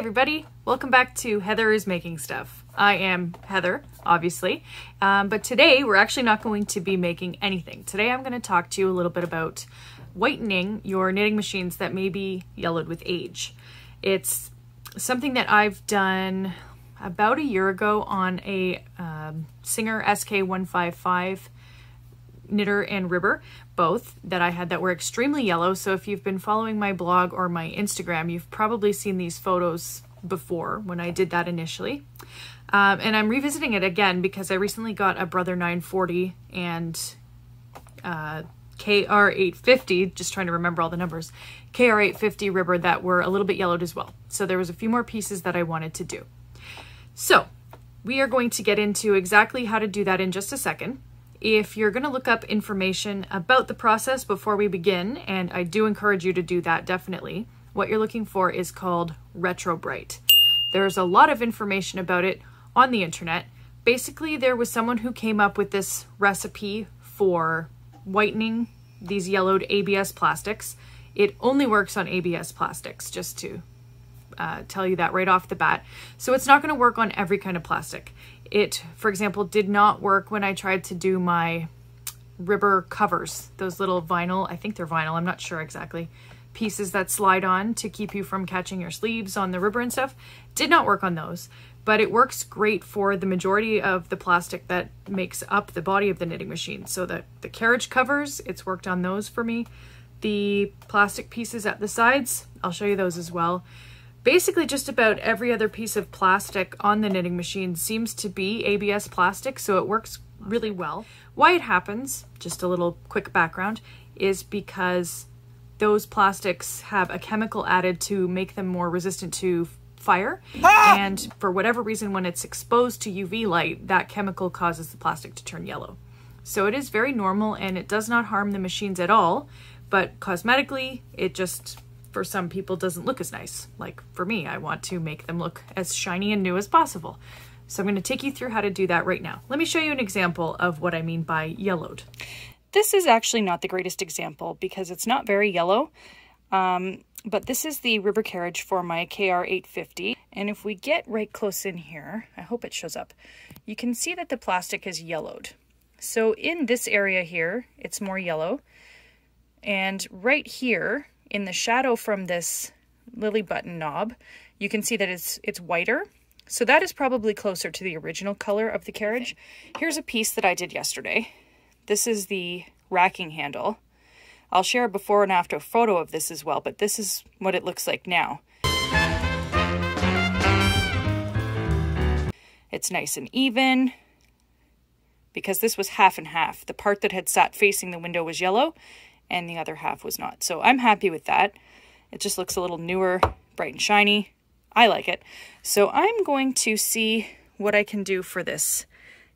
everybody, welcome back to Heather is Making Stuff. I am Heather, obviously, um, but today we're actually not going to be making anything. Today I'm going to talk to you a little bit about whitening your knitting machines that may be yellowed with age. It's something that I've done about a year ago on a um, Singer SK155 knitter and ribber, both that I had that were extremely yellow. So if you've been following my blog or my Instagram, you've probably seen these photos before when I did that initially. Um, and I'm revisiting it again because I recently got a Brother 940 and uh, KR850, just trying to remember all the numbers, KR850 ribber that were a little bit yellowed as well. So there was a few more pieces that I wanted to do. So we are going to get into exactly how to do that in just a second. If you're going to look up information about the process before we begin, and I do encourage you to do that definitely, what you're looking for is called RetroBrite. There's a lot of information about it on the internet. Basically, there was someone who came up with this recipe for whitening these yellowed ABS plastics. It only works on ABS plastics, just to uh, tell you that right off the bat. So it's not going to work on every kind of plastic. It, for example, did not work when I tried to do my ribber covers, those little vinyl, I think they're vinyl, I'm not sure exactly, pieces that slide on to keep you from catching your sleeves on the ribber and stuff. Did not work on those, but it works great for the majority of the plastic that makes up the body of the knitting machine. So the, the carriage covers, it's worked on those for me. The plastic pieces at the sides, I'll show you those as well basically just about every other piece of plastic on the knitting machine seems to be ABS plastic, so it works really well. Why it happens, just a little quick background, is because those plastics have a chemical added to make them more resistant to fire. Ah! And for whatever reason, when it's exposed to UV light, that chemical causes the plastic to turn yellow. So it is very normal and it does not harm the machines at all, but cosmetically, it just for some people doesn't look as nice. Like for me, I want to make them look as shiny and new as possible. So I'm going to take you through how to do that right now. Let me show you an example of what I mean by yellowed. This is actually not the greatest example because it's not very yellow, um, but this is the ribber carriage for my KR850. And if we get right close in here, I hope it shows up, you can see that the plastic is yellowed. So in this area here, it's more yellow. And right here, in the shadow from this lily button knob, you can see that it's, it's whiter. So that is probably closer to the original color of the carriage. Here's a piece that I did yesterday. This is the racking handle. I'll share a before and after photo of this as well, but this is what it looks like now. It's nice and even because this was half and half. The part that had sat facing the window was yellow and the other half was not. So I'm happy with that. It just looks a little newer, bright and shiny. I like it. So I'm going to see what I can do for this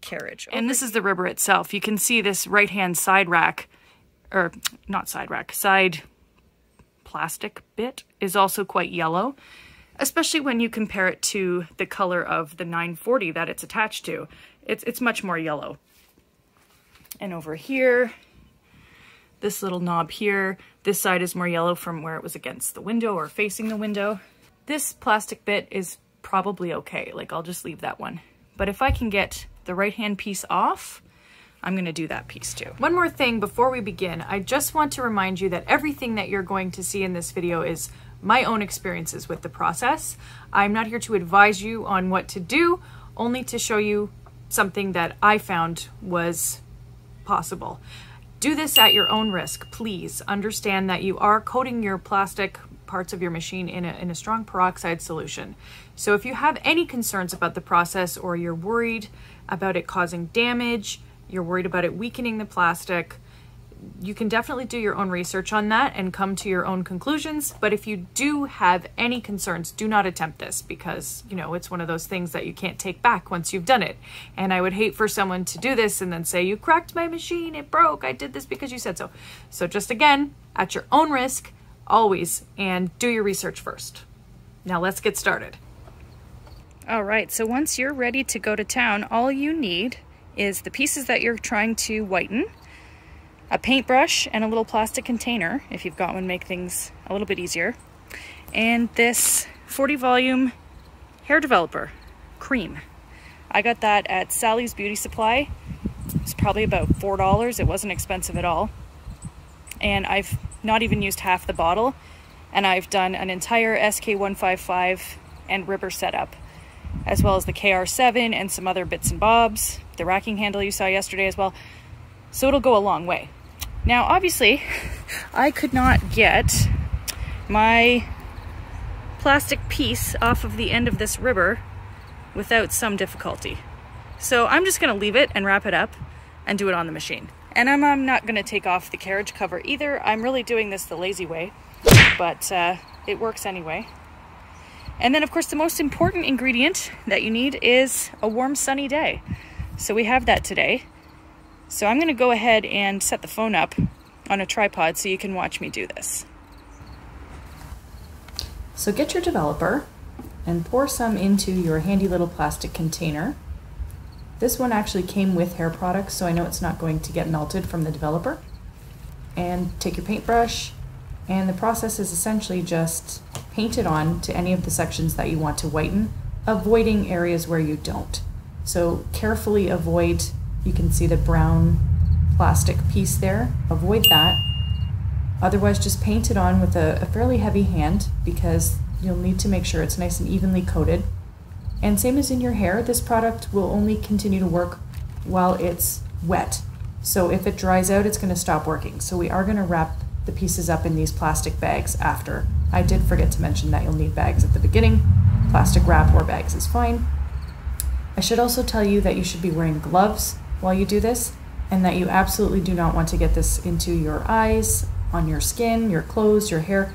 carriage. And this is the ribber itself. You can see this right-hand side rack, or not side rack, side plastic bit is also quite yellow, especially when you compare it to the color of the 940 that it's attached to. It's, it's much more yellow. And over here, this little knob here, this side is more yellow from where it was against the window or facing the window. This plastic bit is probably okay, like I'll just leave that one. But if I can get the right hand piece off, I'm gonna do that piece too. One more thing before we begin, I just want to remind you that everything that you're going to see in this video is my own experiences with the process. I'm not here to advise you on what to do, only to show you something that I found was possible. Do this at your own risk, please. Understand that you are coating your plastic parts of your machine in a, in a strong peroxide solution. So if you have any concerns about the process or you're worried about it causing damage, you're worried about it weakening the plastic, you can definitely do your own research on that and come to your own conclusions. But if you do have any concerns, do not attempt this because, you know, it's one of those things that you can't take back once you've done it. And I would hate for someone to do this and then say, you cracked my machine, it broke, I did this because you said so. So just again, at your own risk, always, and do your research first. Now let's get started. All right, so once you're ready to go to town, all you need is the pieces that you're trying to whiten a paintbrush and a little plastic container, if you've got one, make things a little bit easier. And this 40 volume hair developer cream. I got that at Sally's Beauty Supply. It's probably about $4. It wasn't expensive at all. And I've not even used half the bottle. And I've done an entire SK155 and ribber setup, as well as the KR7 and some other bits and bobs, the racking handle you saw yesterday as well. So it'll go a long way. Now, obviously, I could not get my plastic piece off of the end of this ribber without some difficulty. So I'm just gonna leave it and wrap it up and do it on the machine. And I'm, I'm not gonna take off the carriage cover either. I'm really doing this the lazy way, but uh, it works anyway. And then of course the most important ingredient that you need is a warm sunny day. So we have that today. So I'm gonna go ahead and set the phone up on a tripod so you can watch me do this. So get your developer and pour some into your handy little plastic container. This one actually came with hair products, so I know it's not going to get melted from the developer. And take your paintbrush, and the process is essentially just paint it on to any of the sections that you want to whiten, avoiding areas where you don't. So carefully avoid, you can see the brown plastic piece there, avoid that. Otherwise just paint it on with a, a fairly heavy hand because You'll need to make sure it's nice and evenly coated. And same as in your hair, this product will only continue to work while it's wet. So if it dries out, it's going to stop working. So we are going to wrap the pieces up in these plastic bags after. I did forget to mention that you'll need bags at the beginning. Plastic wrap or bags is fine. I should also tell you that you should be wearing gloves while you do this and that you absolutely do not want to get this into your eyes, on your skin, your clothes, your hair.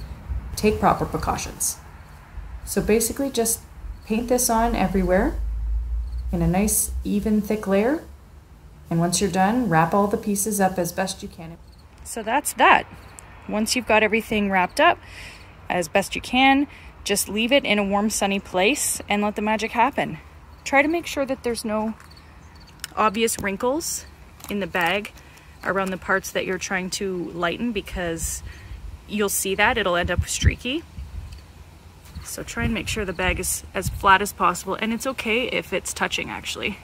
Take proper precautions. So basically just paint this on everywhere in a nice even thick layer. And once you're done, wrap all the pieces up as best you can. So that's that. Once you've got everything wrapped up as best you can, just leave it in a warm sunny place and let the magic happen. Try to make sure that there's no obvious wrinkles in the bag around the parts that you're trying to lighten because you'll see that it'll end up streaky so try and make sure the bag is as flat as possible and it's okay if it's touching actually.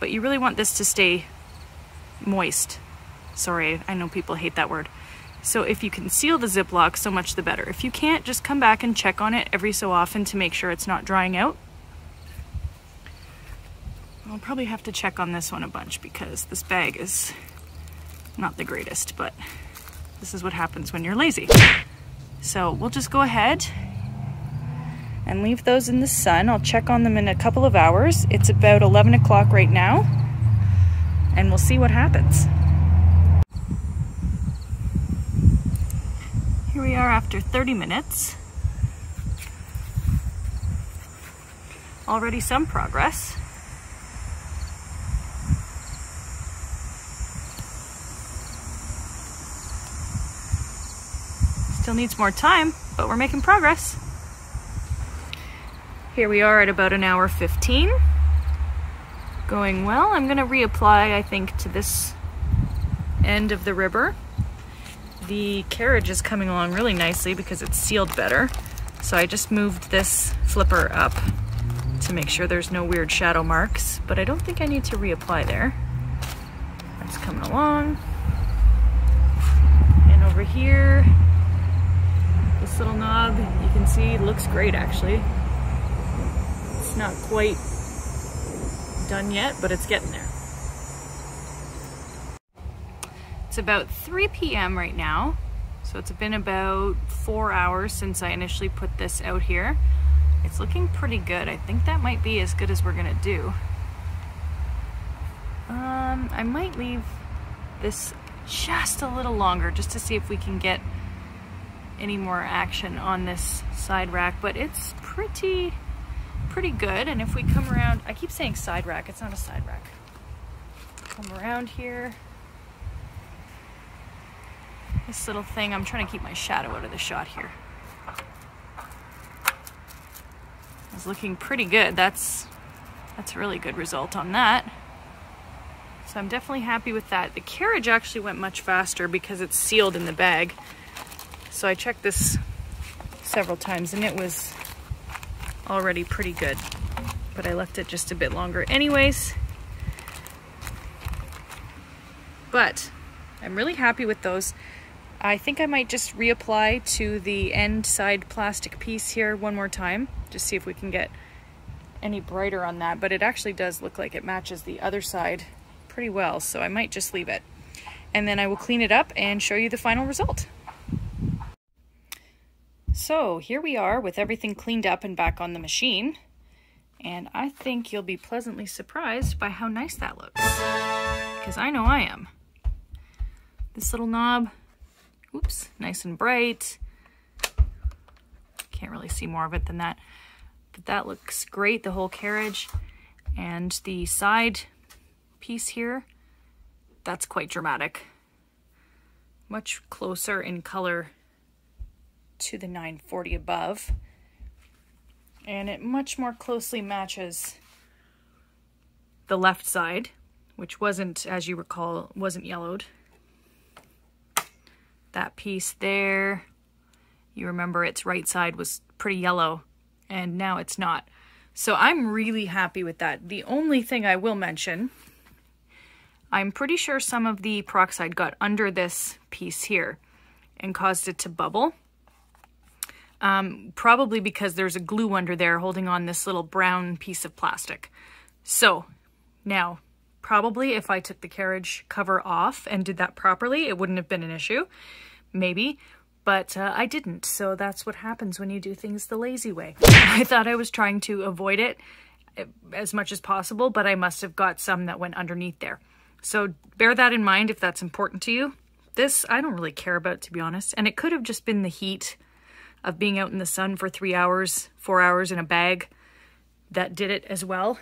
But you really want this to stay moist. Sorry, I know people hate that word. So if you can seal the Ziploc, so much the better. If you can't, just come back and check on it every so often to make sure it's not drying out. I'll probably have to check on this one a bunch because this bag is not the greatest, but this is what happens when you're lazy. So we'll just go ahead and leave those in the sun. I'll check on them in a couple of hours. It's about 11 o'clock right now, and we'll see what happens. Here we are after 30 minutes. Already some progress. Still needs more time, but we're making progress. Here we are at about an hour 15. Going well. I'm going to reapply, I think, to this end of the ribber. The carriage is coming along really nicely because it's sealed better. So I just moved this flipper up to make sure there's no weird shadow marks, but I don't think I need to reapply there. That's coming along. And over here, this little knob, you can see looks great actually It's not quite done yet, but it's getting there. It's about 3 p.m. right now, so it's been about four hours since I initially put this out here. It's looking pretty good. I think that might be as good as we're gonna do. Um, I might leave this just a little longer just to see if we can get any more action on this side rack, but it's pretty pretty good. And if we come around, I keep saying side rack, it's not a side rack. Come around here. This little thing, I'm trying to keep my shadow out of the shot here. It's looking pretty good. That's, that's a really good result on that. So I'm definitely happy with that. The carriage actually went much faster because it's sealed in the bag. So I checked this several times and it was already pretty good, but I left it just a bit longer anyways. But I'm really happy with those. I think I might just reapply to the end side plastic piece here one more time, just see if we can get any brighter on that, but it actually does look like it matches the other side pretty well, so I might just leave it. And then I will clean it up and show you the final result. So here we are with everything cleaned up and back on the machine. And I think you'll be pleasantly surprised by how nice that looks. Because I know I am. This little knob, oops, nice and bright. Can't really see more of it than that. But that looks great, the whole carriage. And the side piece here, that's quite dramatic. Much closer in color to the 940 above. And it much more closely matches the left side, which wasn't, as you recall, wasn't yellowed that piece there. You remember its right side was pretty yellow and now it's not. So I'm really happy with that. The only thing I will mention, I'm pretty sure some of the peroxide got under this piece here and caused it to bubble. Um, probably because there's a glue under there holding on this little brown piece of plastic. So now, probably if I took the carriage cover off and did that properly, it wouldn't have been an issue maybe, but uh, I didn't. So that's what happens when you do things the lazy way. I thought I was trying to avoid it eh, as much as possible, but I must have got some that went underneath there. So bear that in mind if that's important to you. This I don't really care about, to be honest. And it could have just been the heat of being out in the sun for three hours, four hours in a bag that did it as well.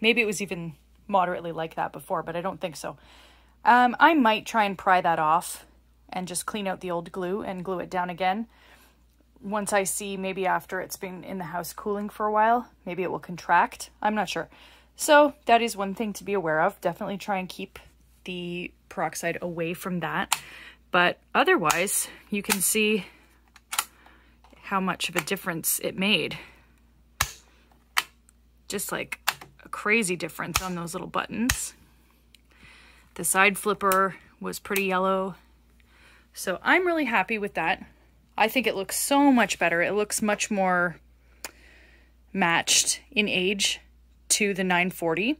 Maybe it was even moderately like that before, but I don't think so. Um, I might try and pry that off and just clean out the old glue and glue it down again. Once I see maybe after it's been in the house cooling for a while, maybe it will contract. I'm not sure. So that is one thing to be aware of. Definitely try and keep the peroxide away from that. But otherwise, you can see how much of a difference it made. Just like a crazy difference on those little buttons. The side flipper was pretty yellow. So I'm really happy with that. I think it looks so much better. It looks much more matched in age to the 940,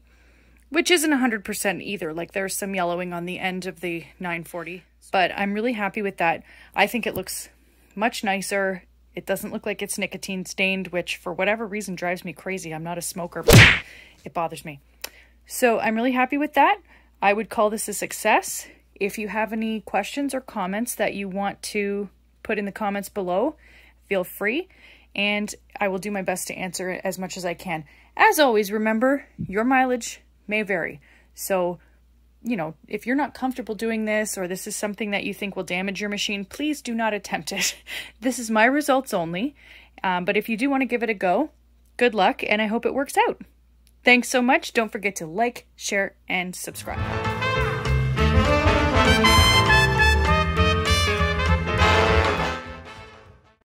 which isn't 100% either. Like there's some yellowing on the end of the 940, but I'm really happy with that. I think it looks much nicer. It doesn't look like it's nicotine stained, which for whatever reason drives me crazy. I'm not a smoker, but it bothers me. So I'm really happy with that. I would call this a success. If you have any questions or comments that you want to put in the comments below, feel free, and I will do my best to answer it as much as I can. As always, remember, your mileage may vary. So, you know, if you're not comfortable doing this or this is something that you think will damage your machine, please do not attempt it. this is my results only. Um, but if you do want to give it a go, good luck and I hope it works out. Thanks so much. Don't forget to like, share, and subscribe.